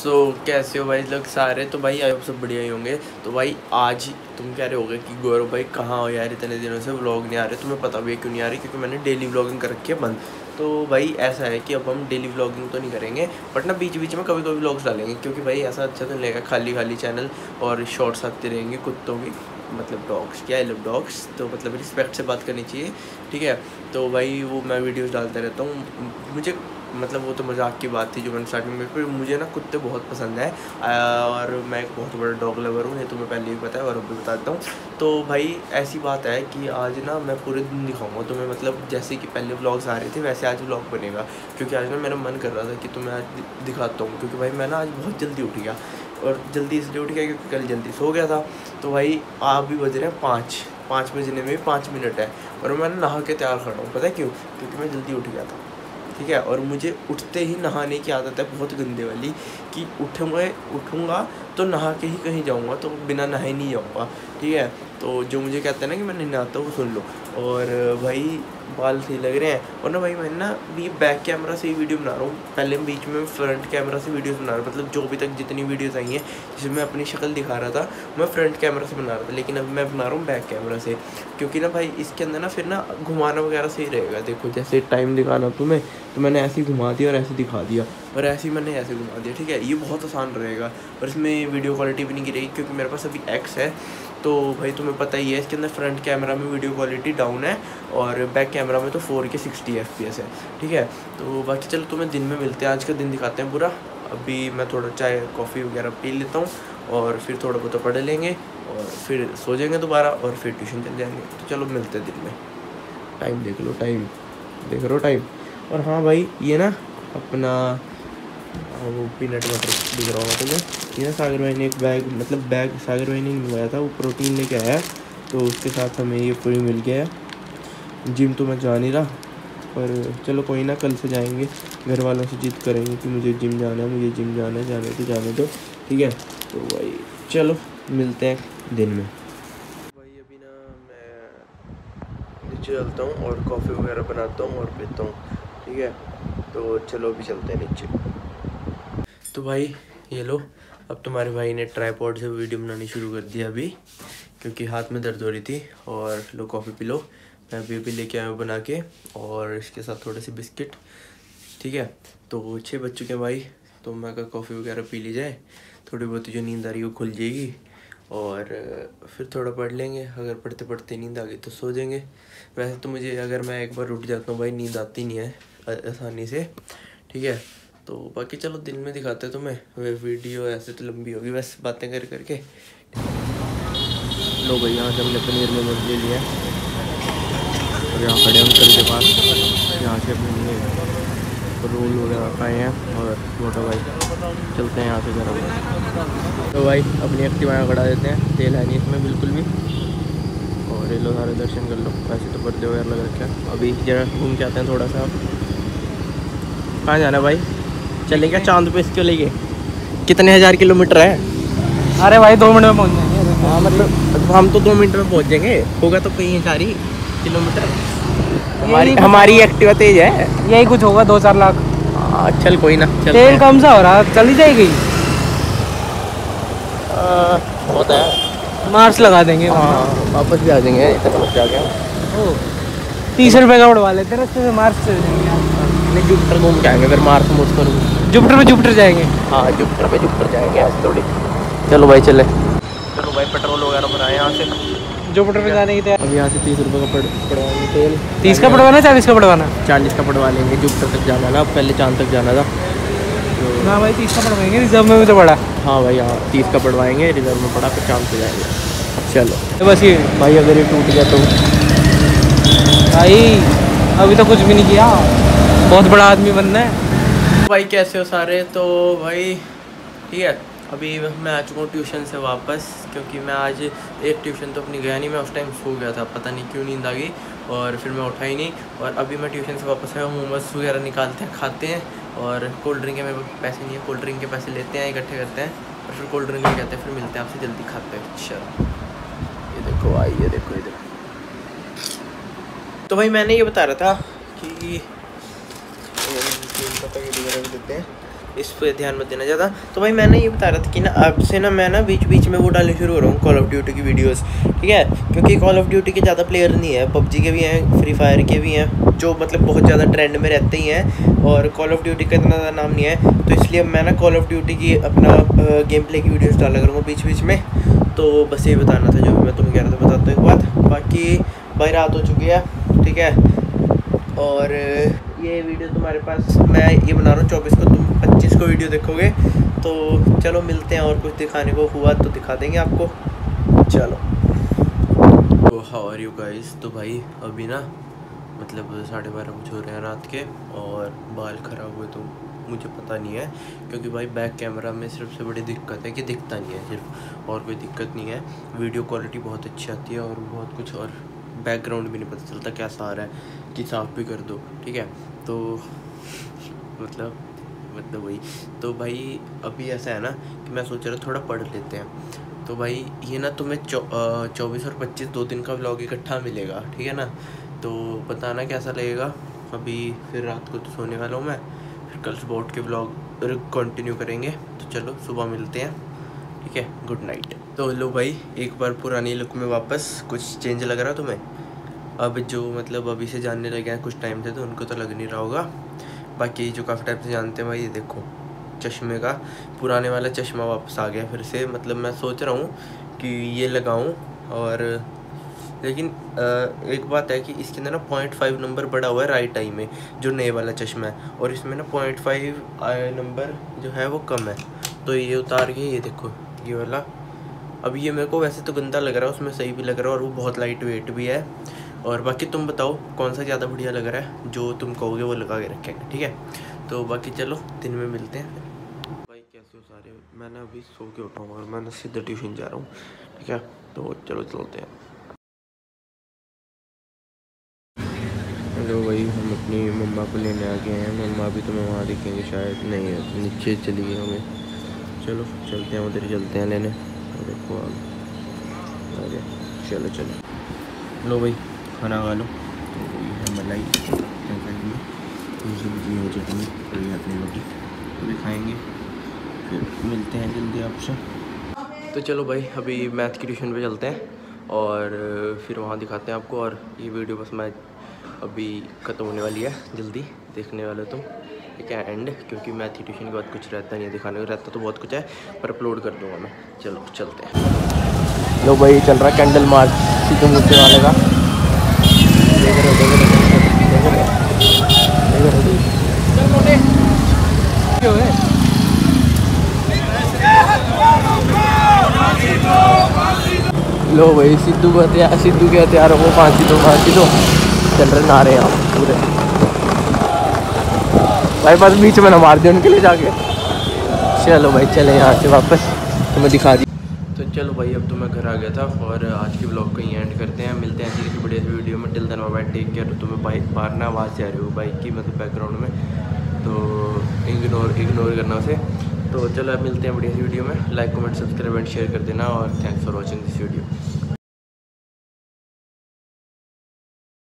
सो so, कैसे हो भाई? लोग सारे तो भाई आप सब बढ़िया ही होंगे। तो भाई आज तुम कह रहे होगे कि गौरव भाई कहाँ हो यार? इतने दिनों से व्लॉग नहीं आ रहे तुम्हें पता भी है क्यों नहीं आ रही? क्योंकि मैंने डेली व्लॉगिंग कर रखी है बंद। तो भाई ऐसा है कि अब हम डेली व्लॉगिंग तो नहीं करेंगे बट ना बीच बीच में कभी कभी व्लॉग्स डालेंगे क्योंकि भाई ऐसा अच्छा तो लगेगा। खाली खाली चैनल और शॉर्ट्स आते रहेंगे कुत्तों की मतलब डॉग्स क्या लव डॉग्स तो मतलब रिस्पेक्ट से बात करनी चाहिए ठीक है? तो भाई वो मैं वीडियोस डालता रहता हूँ। मुझे मतलब वो तो मज़ाक की बात थी जो मैंने स्टार्टिंग में, फिर मुझे ना कुत्ते बहुत पसंद है और मैं एक बहुत बड़ा डॉग लवर हूँ, ये तो मैं पहले ही पता है और अब भी बताता हूँ। तो भाई, ऐसी बात है कि आज ना मैं पूरे दिन दिखाऊँगा तो मैं मतलब जैसे कि पहले व्लॉग्स आ रहे थे, वैसे आज व्लॉग बनेगा। क्योंकि आज ना मेरा मन कर रहा था कि तुम्हें आज दिखाता हूँ, क्योंकि भाई मैं ना आज बहुत जल्दी उठ गया। और जल्दी इसलिए उठ गया क्योंकि कल जल्दी सो गया था। तो भाई, आप भी बज रहे हैं पाँच पाँच बजने में पाँच मिनट है। और मैं नहा के तैयार खड़ा हूँ, पता है क्यों? क्योंकि मैं जल्दी उठ गया था। ठीक है? और मुझे उठते ही नहाने की आदत है, बहुत गंदे वाली, कि उठूँगा उठूँगा तो नहा के ही कहीं जाऊँगा तो बिना नहाए नहीं जाऊँगा, ठीक है? तो जो मुझे कहते हैं ना कि मैं नहीं नहाता वो सुन लो। और भाई, बाल सही लग रहे हैं। और ना भाई मैं ना भी बैक कैमरा से ही वीडियो बना रहा हूँ। पहले बीच में फ्रंट कैमरा से वीडियोस बना रहा मतलब जो अभी तक जितनी वीडियोस आई हैं, जिसमें मैं अपनी शक्ल दिखा रहा था, मैं फ्रंट कैमरा से बना रहा था। लेकिन अब मैं बना रहा हूँ बैक कैमरा से। क्योंकि ना भाई, इसके अंदर ना फिर ना घुमाना वगैरह सही रहेगा। देखो, जैसे टाइम दिखाना तुम्हें तो मैंने ऐसे ही घुमा दिया और ऐसे दिखा दिया। और ऐसे ही मैंने ऐसे घुमा दिया, ठीक है? ये बहुत आसान रहेगा और इसमें वीडियो क्वालिटी भी नहीं गिरेगी क्योंकि मेरे पास अभी एक्स है। तो भाई तुम्हें पता ही है, इसके अंदर फ्रंट कैमरा में वीडियो क्वालिटी डाउन है और बैक कैमरा में तो फोर के सिक्सटी एफ़ पी एस है, ठीक है? तो बाकी चलो तुम्हें दिन में मिलते हैं, आज का दिन दिखाते हैं पूरा। अभी मैं थोड़ा चाय कॉफ़ी वगैरह पी लेता हूँ और फिर थोड़ा बहुत पढ़ लेंगे और फिर सो जाएँगे दोबारा और फिर ट्यूशन चल जाएँगे। तो चलो मिलते हैं दिन में। टाइम देख लो टाइम देख लो टाइम और हाँ भाई, ये ना अपना वो पीनट बटर दिख रहा होगा तुम्हें ये ना सागर भाई ने एक बैग मतलब बैग सागर भाई ने मंगवाया था, वो प्रोटीन लेके आया तो उसके साथ हमें ये फ्री मिल गया है। जिम तो मैं जा नहीं रहा, पर चलो कोई ना, कल से जाएँगे, घर वालों से जिद करेंगे कि मुझे जिम जाना है, मुझे जिम जाना है, जाने तो जाने दो, ठीक है? तो भाई चलो, मिलते हैं दिन में। भाई अभी ना मैं नीचे चलता हूँ और कॉफ़ी वगैरह बनाता हूँ और पीता हूँ, ठीक है? तो चलो अभी चलते हैं नीचे। तो भाई, ये लो। अब तुम्हारे भाई ने ट्राईपॉड से वीडियो बनानी शुरू कर दिया अभी, क्योंकि हाथ में दर्द हो रही थी। और लो कॉफ़ी पी लो। मैं अभी अभी लेके आया हूँ बना के, और इसके साथ थोड़े से बिस्किट ठीक है? तो छः बज चुके हैं भाई तो मैं अगर कॉफ़ी वगैरह पी ली जाए, थोड़ी बहुत जो नींद आ रही है वो खुल जाएगी। और, फिर थोड़ा पढ़ लेंगे। अगर पढ़ते पढ़ते नींद आ गई तो सो जाएँगे। वैसे तो मुझे, अगर मैं एक बार उठ जाता हूँ भाई, नींद आती नहीं है आसानी से। ठीक है? तो बाकी चलो दिन में दिखाते हैं तुम्हें। वे वीडियो ऐसे तो लंबी होगी, बस बातें कर करके। लो भाई, यहाँ से हमने पनीर में ले लिया। और यहाँ खड़े अंकल के पास। यहाँ से अपने रोल वगैरह खाए हैं और मोटा भाई, चलते हैं यहाँ से घर तो भाई, अपनी एक्टिवा खड़ा देते हैं। तेल है नहीं इसमें बिल्कुल भी। और ये लो सारे दर्शन कर लो। वैसे तो पर्दे वगैरह लग रखे हैं। अभी जगह घूम के आते हैं थोड़ा सा। कहाँ जाना भाई? चलेगा चाँद पे इसके लिए। कितने हज़ार किलोमीटर है? अरे भाई दो मिनट में पहुँच जाएँगे। हाँ मतलब हम तो दो मिनट में पहुँच जाएँगे। होगा तो कई हज़ार ही किलोमीटर। हमारी हमारी एक्टिवा तेज है। यही कुछ होगा दो चार लाख। हाँ चल कोई ना चल। तेल कम सा हो रहा चली जाएगी। है। मार्च लगा देंगे। हाँ वापस भी आ जाएँगे। तीस रुपए का उड़वा लेते रस्ते से मार्च चल जाएँगे। नहीं जुपिटर घूम के आएँगे फिर मार्स मोर्स पर जुपिटर में जुपिटर जाएँगे। हाँ जुपिटर पे जुपिटर जाएँगे ऐसे थोड़ी। चलो भाई चले। चलो भाई पेट्रोल वगैरह भराए यहाँ से। जुपिटर पे जाने की तैयार। अब यहाँ से तीस रुपये का पड़वाएँगे तेल। तीस का पड़वाना चालीस का पड़वाना चालीस का पड़वा लेंगे जुपिटर तक जाना ना पहले चाँद तक जाना था। हाँ भाई तीस का पड़वाएँगे रिज़र्व में भी तो पड़ा। हाँ भाई हाँ तीस का पड़वाएँगे रिज़र्व में पड़ा फिर चाँद पे जाएँगे। चलो। तो बस ये। भाई अगर ये टूट गया तो? भाई अभी तो कुछ भी नहीं किया। बहुत बड़ा आदमी बनना है। भाई, कैसे हो सारे? तो भाई, ठीक है। अभी मैं आ चुका हूँ ट्यूशन से वापस, क्योंकि मैं आज एक ट्यूशन तो अपनी गया नहीं, मैं उस टाइम सो गया था। पता नहीं क्यों नींद आ गई, और फिर मैं उठा ही नहीं। और अभी मैं ट्यूशन से वापस आया हूँ, मोमोज वगैरह निकालते हैं, खाते हैं, और कोल्ड ड्रिंक के मेरे पैसे नहीं है। कोल्ड ड्रिंक के पैसे लेते हैं, इकट्ठे करते हैं, और फिर कोल्ड ड्रिंक कहते हैं, फिर मिलते हैं आपसे, जल्दी खाते हैं। चलो। ये देखो ये देखो ये देखो। तो भाई, मैंने ये बता रहा था कि वगैरह भी देते हैं। इस पर ध्यान मत देना ज़्यादा। तो भाई मैंने ये बता रहा था कि ना अब से ना मैं ना बीच बीच में वो डालने शुरू हो रहा हूँ कॉल ऑफ़ ड्यूटी की वीडियोस ठीक है? क्योंकि कॉल ऑफ़ ड्यूटी के ज़्यादा प्लेयर नहीं है। पबजी के भी हैं फ्री फायर के भी हैं, जो मतलब बहुत ज़्यादा ट्रेंड में रहते ही हैं। और कॉल ऑफ़ ड्यूटी का इतना ज़्यादा नाम नहीं है। तो इसलिए मैं ना कॉल ऑफ़ ड्यूटी की अपना गेम प्ले की वीडियोज़ डाला करूँगा बीच बीच में। तो बस ये बताना था जो मैं तुम्हें कह रहा था, बताता हूँ एक बात। बाकी भाई, रात हो चुकी है। ठीक है? और ये वीडियो तुम्हारे पास, मैं ये बना रहा हूँ, चौबीस को, तुम पच्चीस को वीडियो देखोगे। तो चलो मिलते हैं और कुछ दिखाने को हुआ तो दिखा देंगे आपको। चलो। तो हाउ आर यू गाइस तो भाई, अभी ना मतलब साढ़े बारह कुछ हो रहे हैं रात के, और बाल ख़राब हुए तो मुझे पता नहीं है, क्योंकि भाई बैक कैमरा में सिर्फ़ से बड़ी दिक्कत है कि दिखता नहीं है सिर्फ़, और कोई दिक्कत नहीं है। वीडियो क्वालिटी बहुत अच्छी आती है और बहुत कुछ और बैकग्राउंड भी नहीं पता चलता कैसा आ रहा है। कि साफ़ भी कर दो, ठीक है? तो मतलब मतलब वही। तो भाई, अभी ऐसा है ना कि मैं सोच रहा थोड़ा पढ़ लेते हैं। तो भाई, ये ना तुम्हें चौबीस और पच्चीस दो दिन का व्लॉग इकट्ठा मिलेगा, ठीक है ना? तो बताना कैसा लगेगा? अभी फिर रात को तो सोने वाला हूँ मैं। फिर कल सुबह उठ के ब्लॉग कंटिन्यू करेंगे। तो चलो, सुबह मिलते हैं, ठीक है? गुड नाइट तो लो भाई, एक बार पुरानी लुक में वापस कुछ चेंज लग रहा तुम्हें? अब जो मतलब अभी से जानने लगे हैं कुछ टाइम से तो उनको तो लग नहीं रहा होगा। बाकी जो काफ़ी टाइम से जानते हैं भाई, ये देखो, चश्मे का, पुराने वाला चश्मा वापस आ गया फिर से। मतलब मैं सोच रहा हूँ कि ये लगाऊँ और लेकिन एक बात है कि इसके अंदर ना पॉइंट फाइव नंबर बड़ा हुआ है राइट आई में, जो नए वाला चश्मा है। और इसमें ना पॉइंट फाइव नंबर जो है वो कम है। तो ये उतार के, ये देखो, ये वाला। अब ये मेरे को वैसे तो गंदा लग रहा है, उसमें सही भी लग रहा है और वो बहुत लाइट वेट भी है। और बाकी तुम बताओ कौन सा ज़्यादा बढ़िया लग रहा है? जो तुम कहोगे वो लगा के रखेंगे ठीक है? तो बाकी चलो दिन में मिलते हैं। भाई कैसे हो सारे? मैंने अभी सो के उठाऊँ और मैं सीधा ट्यूशन जा रहा हूँ ठीक है? तो चलो चलते हैं। हेलो भाई हम अपनी मम्मा को लेने आ गए हैं। मम्मा अभी तुम्हें वहाँ दिखेंगे शायद। नहीं है नीचे चली गई होंगे। चलो चलते हैं उधर चलते हैं लेने। देखो आगे। चलो चलो। लो भाई। खाना खा लो। तो ये है मलाई। चटनी सब्ज़ी हो चटनी और ये अपनी रोटी। तो भी खाएँगे। फिर मिलते हैं जल्दी आपसे। तो चलो भाई अभी मैथ की ट्यूशन पे चलते हैं और फिर वहाँ दिखाते हैं आपको और ये वीडियो बस मैं अभी ख़त्म होने वाली है। जल्दी देखने वाले तुम। ठीक है एंड क्योंकि मैथ की ट्यूशन के बाद कुछ रहता नहीं है दिखाने को रहता तो बहुत कुछ है पर अपलोड कर दूँगा मैं। चलो चलते हैं। लो भाई चल रहा है कैंडल मार्च सीधे मुझसे वाले का। लो भाई, सिद्धू का हथियार सिद्धू के हथियारों को फांसी दो फांसी दो। चल रहे नारे यहाँ, पूरे। भाई, बस बीच में ना मार दिया उनके लिए जाके। चलो भाई, चले यहाँ से वापस। तुम्हें दिखा दी। चलो भाई, अब तो मैं घर आ गया था और आज के ब्लॉग को ही एंड करते हैं। मिलते हैं अगली बढ़िया वीडियो में। Till then bye take care तुम्हें बाइक बाहर ना से आ रही हो बाइक की मतलब बैकग्राउंड में। तो इग्नोर इग्नोर करना उसे। तो चलो, अब मिलते हैं बढ़िया वीडियो में। Like comment subscribe and share कर देना और thanks for watching this video